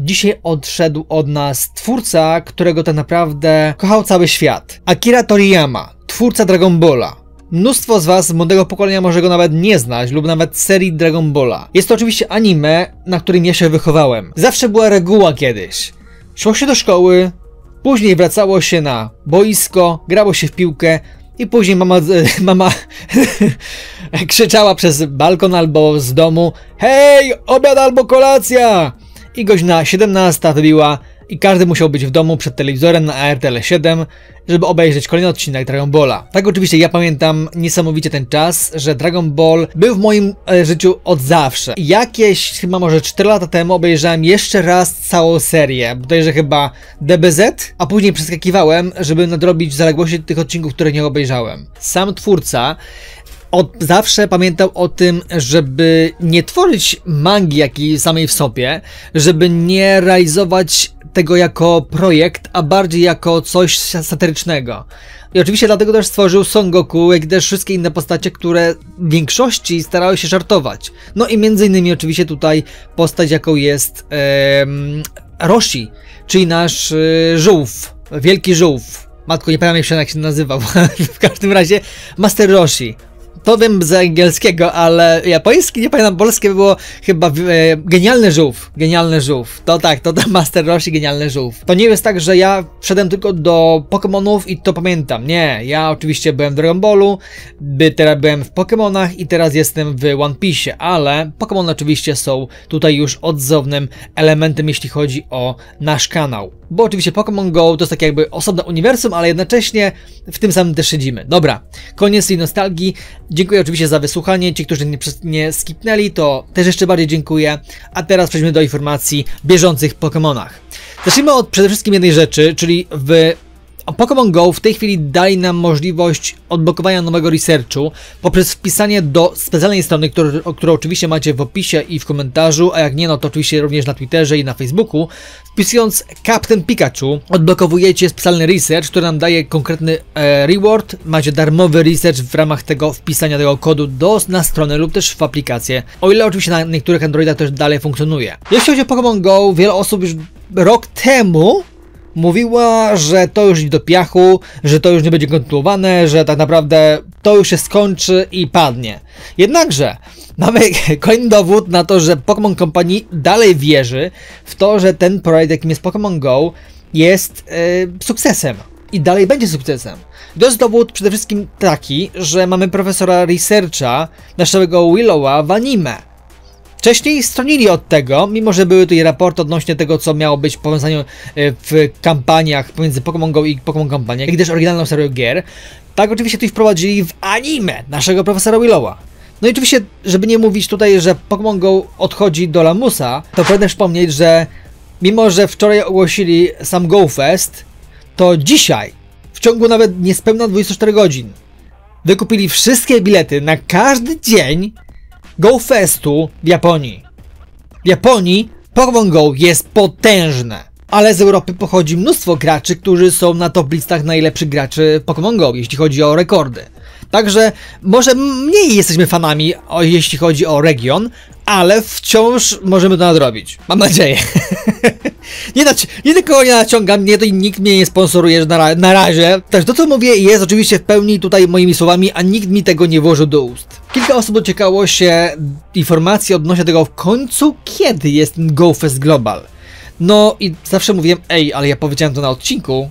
dzisiaj odszedł od nas twórca, którego tak naprawdę kochał cały świat. Akira Toriyama, twórca Dragon Balla. Mnóstwo z was młodego pokolenia może go nawet nie znać lub nawet serii Dragon Balla. Jest to oczywiście anime, na którym ja się wychowałem. Zawsze była reguła kiedyś. Szło się do szkoły, później wracało się na boisko, grało się w piłkę i później mama, mama krzyczała przez balkon albo z domu Hej, obiad albo kolacja! I godzina 17 wybiła i każdy musiał być w domu przed telewizorem na ARTL 7, żeby obejrzeć kolejny odcinek Dragon Balla. Tak oczywiście ja pamiętam niesamowicie ten czas, że Dragon Ball był w moim e, życiu od zawsze. Jakieś chyba może 4 lata temu obejrzałem jeszcze raz całą serię, bodajże chyba DBZ, a później przeskakiwałem, żeby nadrobić zaległości tych odcinków, które nie obejrzałem. Sam twórca od zawsze pamiętał o tym, żeby nie tworzyć mangi jakiej samej w sobie, żeby nie realizować tego jako projekt, a bardziej jako coś satyrycznego. I oczywiście dlatego też stworzył Son Goku, jak też wszystkie inne postacie, które w większości starały się żartować. No i między innymi oczywiście tutaj postać jaką jest Roshi, czyli nasz e, żółw, wielki żółw. Matko, nie pamiętam jak się nazywał. w każdym razie Master Roshi to wiem z angielskiego, ale japoński, nie pamiętam, polskie było chyba e, genialny żółw, genialny żółw. To tak, to Master Roshi, genialny żółw. To nie jest tak, że ja wszedłem tylko do Pokémonów i to pamiętam. Nie, ja oczywiście byłem w Dragon Ballu, by teraz byłem w Pokémonach i teraz jestem w One Piece, ale Pokémon oczywiście są tutaj już odzownym elementem, jeśli chodzi o nasz kanał. Bo oczywiście Pokémon Go to jest takie jakby osobne uniwersum, ale jednocześnie w tym samym też siedzimy. Dobra, koniec tej nostalgii. Dziękuję oczywiście za wysłuchanie. Ci, którzy nie, nie skipnęli, to też jeszcze bardziej dziękuję. A teraz przejdźmy do informacji bieżących Pokémonach. Zacznijmy od przede wszystkim jednej rzeczy, czyli w Pokémon Go w tej chwili daje nam możliwość odblokowania nowego researchu poprzez wpisanie do specjalnej strony, którą, którą oczywiście macie w opisie i w komentarzu, a jak nie, no to oczywiście również na Twitterze i na Facebooku. Wpisując Captain Pikachu odblokowujecie specjalny research, który nam daje konkretny e, reward. Macie darmowy research w ramach tego wpisania tego kodu do, na stronę lub też w aplikację, o ile oczywiście na niektórych Androidach też dalej funkcjonuje. Jeśli chodzi o Pokémon Go, wiele osób już rok temu mówiła, że to już idzie do piachu, że to już nie będzie kontynuowane, że tak naprawdę to już się skończy i padnie. Jednakże mamy kolejny dowód na to, że Pokémon Company dalej wierzy w to, że ten projekt, jakim jest Pokémon Go, jest yy, sukcesem. I dalej będzie sukcesem. To jest dowód przede wszystkim taki, że mamy profesora researcha naszego Willowa w anime. Wcześniej stronili od tego, mimo że były tutaj raporty odnośnie tego, co miało być w powiązaniu e, w kampaniach pomiędzy Pokémon Go i Pokémon Company, jak też oryginalną serią gier, tak oczywiście tu wprowadzili w anime naszego profesora Willowa. No i oczywiście, żeby nie mówić tutaj, że Pokémon Go odchodzi do Lamusa, to pragnę wspomnieć, że mimo, że wczoraj ogłosili sam Go Fest, to dzisiaj, w ciągu nawet niespełna 24 godzin, wykupili wszystkie bilety na każdy dzień Go Festu w Japonii. W Japonii Pokémon Go jest potężne, ale z Europy pochodzi mnóstwo graczy, którzy są na top listach najlepszych graczy Pokémon Go, jeśli chodzi o rekordy. Także może mniej jesteśmy fanami, jeśli chodzi o region, ale wciąż możemy to nadrobić. Mam nadzieję. nie, naci- nie tylko nie naciągam, nie to nikt mnie nie sponsoruje na, na razie. Też to co mówię jest oczywiście w pełni tutaj moimi słowami, a nikt mi tego nie włożył do ust. Kilka osób dociekało się informacji odnośnie tego w końcu kiedy jest GoFest Global. No i zawsze mówiłem, ej, ale ja powiedziałem to na odcinku.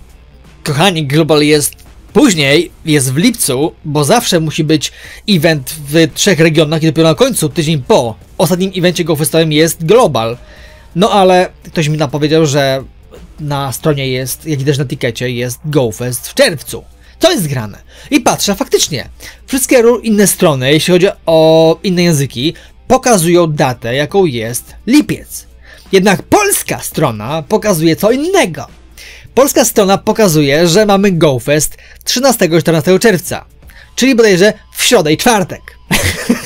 Kochani, Global jest Później jest w lipcu, bo zawsze musi być event w trzech regionach i dopiero na końcu, tydzień po ostatnim evencie GoFestowym jest Global. No ale ktoś mi napowiedział, że na stronie jest, jak też na tikecie jest GoFest w czerwcu. Co jest grane? I patrzę, faktycznie, wszystkie inne strony, jeśli chodzi o inne języki, pokazują datę, jaką jest lipiec. Jednak polska strona pokazuje co innego. Polska strona pokazuje, że mamy GoFest 13 i 14 czerwca, czyli bodajże w środę i czwartek.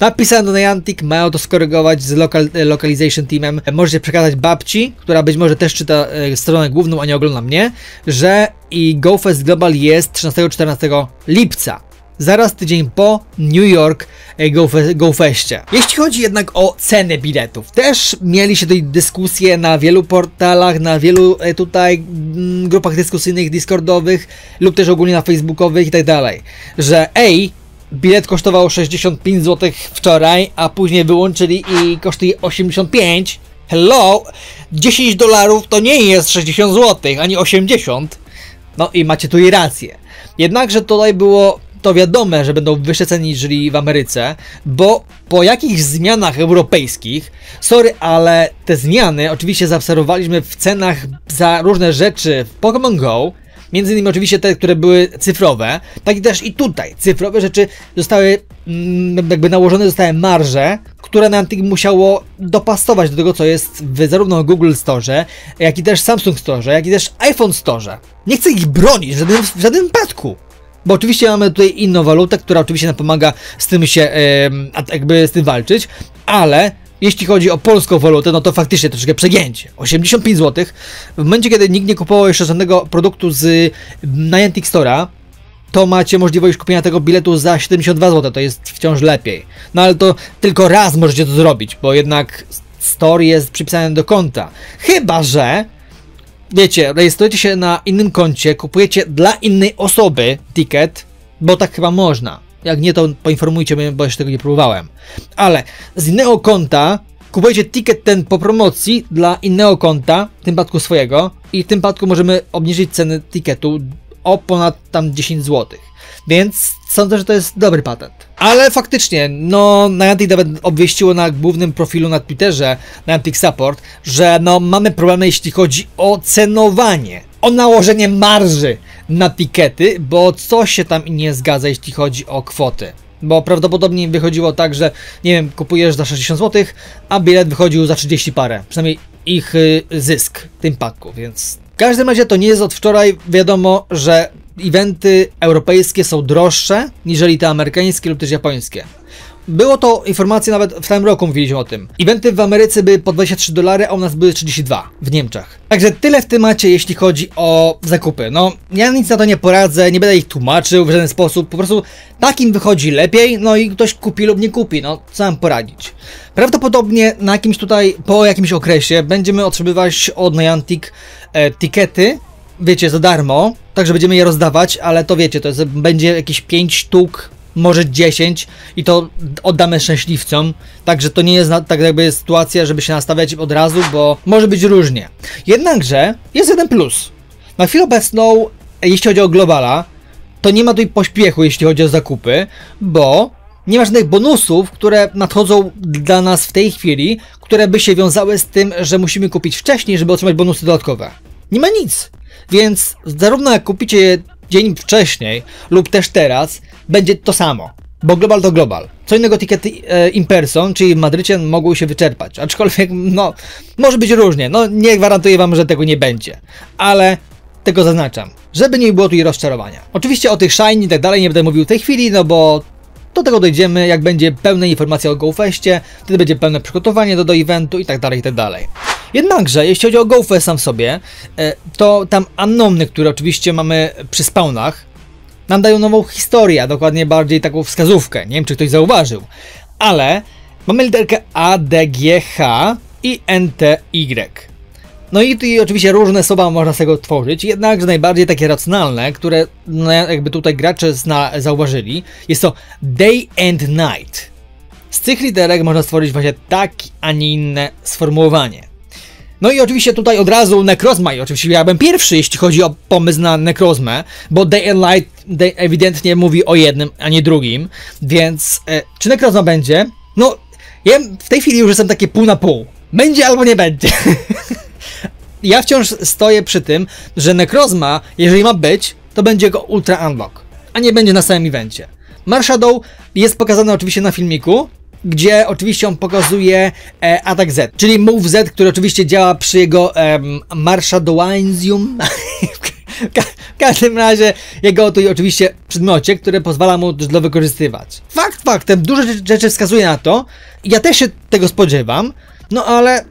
Napisałem do Niantic, mają to skorygować z local, Localization Teamem. Możecie przekazać babci, która być może też czyta e, stronę główną, a nie ogląda mnie, że i GoFest Global jest 13-14 lipca. zaraz tydzień po New York e, Go. Jeśli chodzi jednak o ceny biletów, też mieli się tutaj dyskusje na wielu portalach, na wielu e, tutaj mm, grupach dyskusyjnych, discordowych lub też ogólnie na facebookowych i tak dalej, że ej, bilet kosztował 65 zł wczoraj, a później wyłączyli i kosztuje 85. Hello! 10 dolarów to nie jest 60 zł, ani 80. No i macie tu i rację. Jednakże tutaj było to wiadome, że będą wyższe ceny niż w Ameryce, bo po jakichś zmianach europejskich, sorry, ale te zmiany oczywiście zaobserwowaliśmy w cenach za różne rzeczy w Pokémon Go, Między innymi oczywiście te, które były cyfrowe, tak i też i tutaj cyfrowe rzeczy zostały mm, jakby nałożone zostały marże, które Niantic musiało dopasować do tego, co jest w zarówno Google Store, jak i też Samsung Store, jak i też iPhone Store. Nie chcę ich bronić w żadnym, w żadnym wypadku. Bo oczywiście mamy tutaj inną walutę, która oczywiście nam pomaga z tym się, jakby z tym walczyć, ale jeśli chodzi o polską walutę, no to faktycznie troszkę przegięcie. 85 zł. W momencie, kiedy nikt nie kupował jeszcze żadnego produktu z Niantic Store'a, to macie możliwość kupienia tego biletu za 72 zł, to jest wciąż lepiej. No ale to tylko raz możecie to zrobić, bo jednak store jest przypisany do konta. Chyba, że wiecie, rejestrujecie się na innym koncie, kupujecie dla innej osoby ticket, bo tak chyba można. Jak nie, to poinformujcie mnie, bo jeszcze tego nie próbowałem. Ale z innego konta kupujecie ticket ten po promocji dla innego konta, w tym przypadku swojego, i w tym przypadku możemy obniżyć cenę ticketu o ponad tam 10 zł. Więc sądzę, że to jest dobry patent. Ale faktycznie, no Niantic nawet obwieściło na głównym profilu na Twitterze Niantic Support, że no mamy problemy jeśli chodzi o cenowanie, o nałożenie marży na tikety, bo coś się tam nie zgadza jeśli chodzi o kwoty. Bo prawdopodobnie wychodziło tak, że nie wiem, kupujesz za 60 zł, a bilet wychodził za 30 parę. Przynajmniej ich y, zysk w tym paku, więc w każdym razie to nie jest od wczoraj wiadomo, że eventy europejskie są droższe niżeli te amerykańskie lub też japońskie. Było to informacje nawet w tym roku mówiliśmy o tym. Eventy w Ameryce były po 23 dolary, a u nas były 32 w Niemczech. Także tyle w temacie, jeśli chodzi o zakupy. No, ja nic na to nie poradzę, nie będę ich tłumaczył w żaden sposób, po prostu takim wychodzi lepiej, no i ktoś kupi lub nie kupi, no co mam poradzić. Prawdopodobnie na jakimś tutaj, po jakimś okresie będziemy otrzymywać od Niantic e, tikety, wiecie, za darmo, także będziemy je rozdawać, ale to wiecie, to jest, będzie jakieś 5 sztuk może 10 i to oddamy szczęśliwcom. Także to nie jest tak jakby sytuacja, żeby się nastawiać od razu, bo może być różnie. Jednakże jest jeden plus. Na chwilę obecną, jeśli chodzi o Globala, to nie ma tutaj pośpiechu, jeśli chodzi o zakupy, bo nie ma żadnych bonusów, które nadchodzą dla nas w tej chwili, które by się wiązały z tym, że musimy kupić wcześniej, żeby otrzymać bonusy dodatkowe. Nie ma nic. Więc zarówno jak kupicie dzień wcześniej lub też teraz, będzie to samo. Bo global to global. Co innego tikety e, in person, czyli w Madrycie mogły się wyczerpać. Aczkolwiek, no, może być różnie. No, nie gwarantuję wam, że tego nie będzie. Ale tego zaznaczam, żeby nie było tu i rozczarowania. Oczywiście o tych shine i tak dalej nie będę mówił w tej chwili, no bo do tego dojdziemy, jak będzie pełna informacja o GoFestie, wtedy będzie pełne przygotowanie do, do eventu i tak dalej, i tak dalej. Jednakże, jeśli chodzi o GoFest sam w sobie, e, to tam anony, które oczywiście mamy przy spawnach, nam dają nową historię, a dokładnie bardziej taką wskazówkę. Nie wiem, czy ktoś zauważył. Ale mamy literkę A, D, G, H i N, T, Y. No i oczywiście różne słowa można z tego tworzyć, jednakże najbardziej takie racjonalne, które no, jakby tutaj gracze zna, zauważyli, jest to Day and Night. Z tych literek można stworzyć właśnie tak, a nie inne sformułowanie. No i oczywiście tutaj od razu Necrozma i oczywiście ja byłem pierwszy, jeśli chodzi o pomysł na Necrozmę, bo Day and Light Day ewidentnie mówi o jednym, a nie drugim, więc e, czy Necrozma będzie? No, ja w tej chwili już jestem takie pół na pół. Będzie albo nie będzie. ja wciąż stoję przy tym, że Necrozma, jeżeli ma być, to będzie go Ultra Unlock, a nie będzie na samym evencie. Marshadow jest pokazany oczywiście na filmiku, gdzie oczywiście on pokazuje e, atak Z, czyli move Z, który oczywiście działa przy jego e, Marshadowizium. w każdym razie jego tutaj oczywiście przedmiocie, które pozwala mu to wykorzystywać. Fakt faktem, dużo rzeczy wskazuje na to. Ja też się tego spodziewam, no ale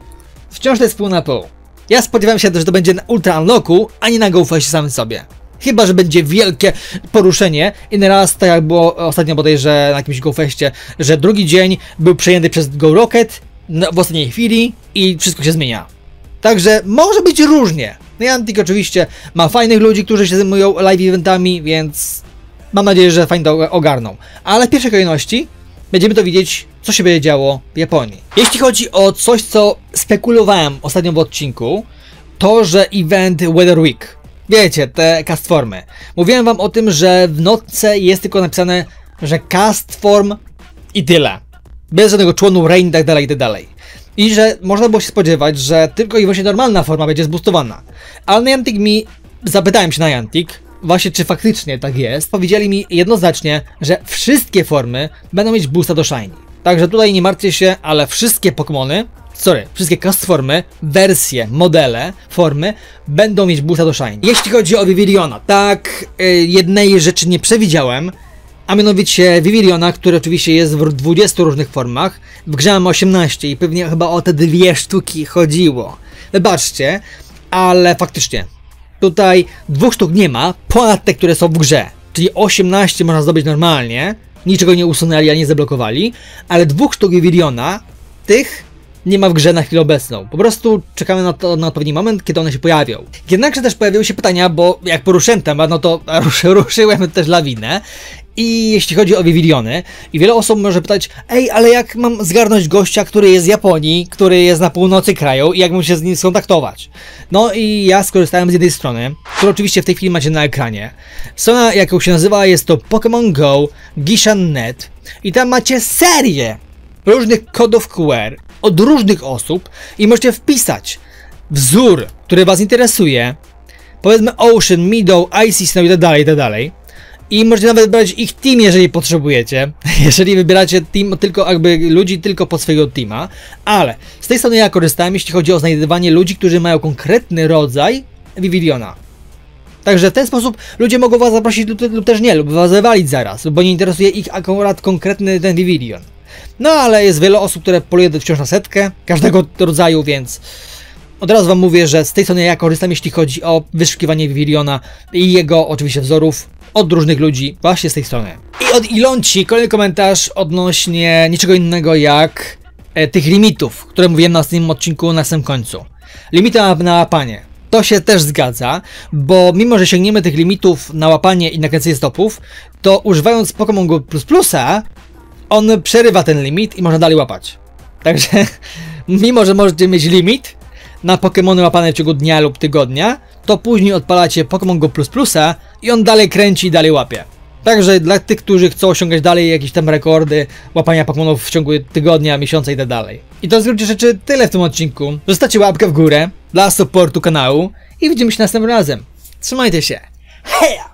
wciąż to jest pół na pół. Ja spodziewałem się, że to będzie na Ultra Unlocku, a nie na GoFestie samym sobie. Chyba, że będzie wielkie poruszenie. I raz, tak jak było ostatnio bodajże na jakimś GoFeście, że drugi dzień był przejęty przez Go Rocket no, w ostatniej chwili i wszystko się zmienia. Także może być różnie. Niantic oczywiście ma fajnych ludzi, którzy się zajmują live eventami, więc mam nadzieję, że fajnie to ogarną. Ale w pierwszej kolejności będziemy to widzieć, co się będzie działo w Japonii. Jeśli chodzi o coś, co spekulowałem ostatnio w odcinku, to, że event Weather Week. Wiecie, te cast formy. Mówiłem wam o tym, że w notce jest tylko napisane, że cast form i tyle. Bez żadnego członu rain i tak dalej, i tak dalej. I że można było się spodziewać, że tylko i wyłącznie normalna forma będzie zboostowana. Ale Niantic mi, zapytałem się na Niantic, właśnie czy faktycznie tak jest, powiedzieli mi jednoznacznie, że wszystkie formy będą mieć boosta do Shiny. Także tutaj nie martwcie się, ale wszystkie Pokémony, sorry, wszystkie cast formy, wersje, modele, formy będą mieć boosta do Shiny. Jeśli chodzi o Viviriona, tak, yy, jednej rzeczy nie przewidziałem, a mianowicie Viviriona, który oczywiście jest w 20 różnych formach. W grze mamy 18 i pewnie chyba o te dwie sztuki chodziło. Wybaczcie, ale faktycznie, tutaj dwóch sztuk nie ma, ponad te, które są w grze. Czyli 18 można zdobyć normalnie, niczego nie usunęli, a nie zablokowali, ale dwóch sztuk Viviriona, tych nie ma w grze na chwilę obecną. Po prostu czekamy na, to, na odpowiedni moment, kiedy one się pojawią. Jednakże też pojawiły się pytania, bo jak poruszyłem temat, no to ruszy, ruszyłem też lawinę. I jeśli chodzi o Viviliony, i wiele osób może pytać, ej, ale jak mam zgarnąć gościa, który jest z Japonii, który jest na północy kraju i jak mam się z nim skontaktować? No i ja skorzystałem z jednej strony, którą oczywiście w tej chwili macie na ekranie. Strona, jaką się nazywa, jest to Pokémon Go Gishan.net i tam macie serię różnych kodów QR od różnych osób i możecie wpisać wzór, który Was interesuje, powiedzmy Ocean, Meadow, Icy Snow i tak dalej, i tak dalej. I możecie nawet wybrać ich team, jeżeli potrzebujecie. Jeżeli wybieracie team tylko jakby ludzi tylko pod swojego teama. Ale z tej strony ja korzystałem, jeśli chodzi o znajdywanie ludzi, którzy mają konkretny rodzaj Viviliona. Także w ten sposób ludzie mogą was zaprosić lub, lub też nie, lub was wywalić zaraz, bo nie interesuje ich akurat konkretny ten Vivilion. No ale jest wiele osób, które poluje wciąż na setkę każdego rodzaju, więc od razu wam mówię, że z tej strony ja korzystam, jeśli chodzi o wyszukiwanie Viviliona i jego oczywiście wzorów od różnych ludzi właśnie z tej strony. I od Ilonci kolejny komentarz odnośnie niczego innego jak e, tych limitów, które mówiłem na tym odcinku na samym końcu. Limity na, na łapanie. To się też zgadza, bo mimo, że sięgniemy tych limitów na łapanie i nakręcenie stopów, to używając Pokémon Go Plus Plusa, on przerywa ten limit i można dalej łapać. Także, mimo, że możecie mieć limit na Pokémony łapane w ciągu dnia lub tygodnia, to później odpalacie Pokémon Go Plus Plusa i on dalej kręci i dalej łapie. Także dla tych, którzy chcą osiągać dalej jakieś tam rekordy łapania Pokémonów w ciągu tygodnia, miesiąca i tak dalej. I to w gruncie rzeczy tyle w tym odcinku. Zostawcie łapkę w górę dla supportu kanału i widzimy się następnym razem. Trzymajcie się. Heja!